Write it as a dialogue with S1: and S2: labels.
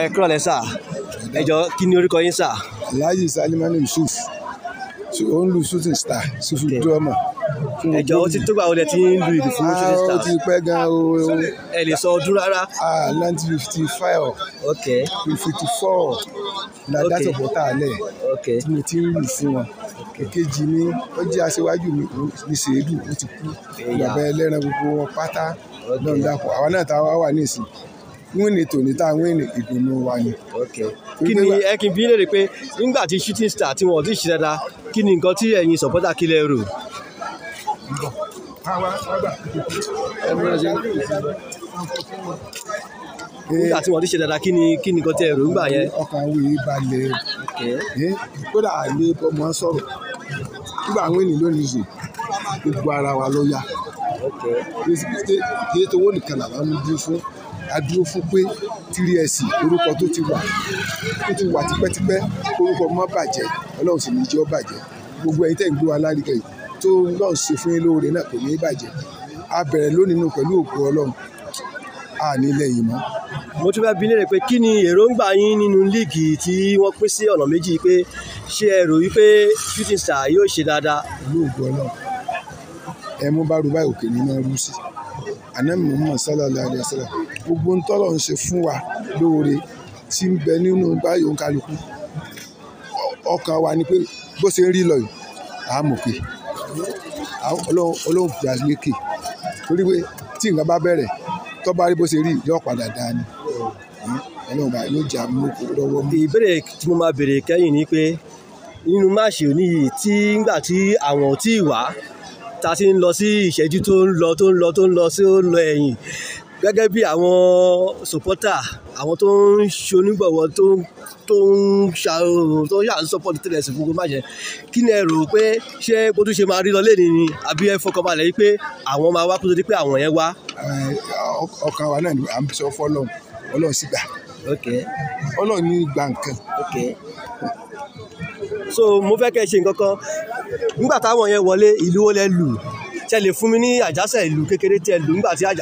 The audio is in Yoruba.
S1: ẹ kúrò lẹ́ sà. Ẹ jọ kí ni orúkọ yín sà?
S2: Alhaji salimani yusuf. Ó ń lu shooting star
S1: Okay.
S2: drama.
S1: ẹ jọ ó ti tó gbà wọlé tí ń lu ìlú fún
S2: Ah,
S1: shooting
S2: ó
S1: stars
S2: ti pẹ́ gan o
S1: ẹ lè sọ ọdún rárá.
S2: Ah nineteen fifty five
S1: ok
S2: fifty four na dátọ̀ bọ́tà alẹ̀
S1: ok
S2: tí mo ti ń lù fún wọn. Èkejì ni ó jẹ́ aṣíwájú mi ní sèédù ó ti kú. Bàbá ẹlẹ́ran gbogbo wọn pátá. Ń dàpọ̀ àwa náà tá a wá wà ní ìsìn ní tòní tá a ní ìdùnnú wa ni.
S1: ok kí ni ẹ kí n bí léèrè pé nígbà tí shooting star tí wọn ò ì ṣe dáadáa kí ni nǹkan tí ẹ̀yin supporter kí lẹ rò? Nígbà tí wọn ì ṣe dáadáa kí ni kí ni nǹkan tí ẹ rò nígbà yẹn?
S2: Ọkàn wèé balẹ̀.
S1: Ok
S2: ẹ́ kódà àlè ọmọ sọ̀rọ̀. Nígbà àwọn ènìyàn lónìí sè gbogbo ara wa ló yá. Kí ètò owó nìkan làwọn ń dúró fún a dúró fún pé tírí ẹ̀sìn orúkọ tó ti wà tó ti wà tipẹ́tipẹ́ orúkọ mọ́ bàjẹ́ ọlọ́run sì ní jẹ́ ó bàjẹ́. Gbogbo ẹ̀yin tẹ̀ ń gbé wa lárugẹ yìí tó lọ́ọ̀ ṣe fún yín lóore náà kò ní í bàjẹ́. A bẹ̀rẹ̀ lónìí nù pẹ̀lú òkú ọlọ́run. A nílẹ̀ yìí mọ́.
S1: Mo tún fẹ́ bi léèrè pé kí ni èròǹgbà yín nínú líìgì tí wọ́n pín sí ọ̀nà méjì pé ṣé ẹ rò wípé shooting star yóò ṣe dáadáa?
S2: Pẹ̀lú òkú ọlọ́run. Ẹ mú bá rúbá òkè ní máa rú sí. Ànábì Muhammad sallallahu alaihi wasallam gbogbo ń tọ́lọ̀ ń ṣe fún wa lóore tí ń bẹ nínú báyìí òun kálukú. Ọkàn wa ni pé bó ṣe ń rí lọ yìí à á mọ̀ pé ọlọ́run gbà lékè. Torí pé tí nǹkan bá bẹ̀rẹ̀ tó bá rí bó ṣe rí yóò padà dáa ni. Ọlọ́run bá yóò jà mú lọ́wọ́ mú.
S1: ìbéèrè tí mo máa béèrè kẹ́yìn ni pé nínú máàṣì òní yìí tí ngbà tí àwọn ò tí ì wá ta ti ń lọ sí ìṣẹ́jú tó ń lọ tó ń lọ tó ń lọ sí ó ń lọ ẹ̀yìn gẹ́gẹ́ bí àwọn supporter àwọn tó ń ṣonígbọ̀wọ́ tó tó ń ṣà tó ń ṣà ń support tẹ̀lẹ̀ sí gbogbo má ṣe kí ni ẹ rò pé ṣé bó tún ṣe máa rí lọ lẹ́ni ni? Àbí ẹ fọkànbalẹ̀ yìí pé àwọn máa wá kó tó di pé àwọn yẹn wá.
S2: Ọkàn wa náà ni à ń sọ fọlọ́run ọlọ́run. Sì gbà. Ọlọ́run ní gbà nǹkan.
S1: So mo fẹ́ kẹ́ ẹ ṣe nǹkan kan. Nígbà táwọn yẹn wọlé ìlú wo lẹ lù? Ṣe lè fún mi ní àjàsẹ̀ ìlú kékeré tí ẹ lù nígbà tí àjà.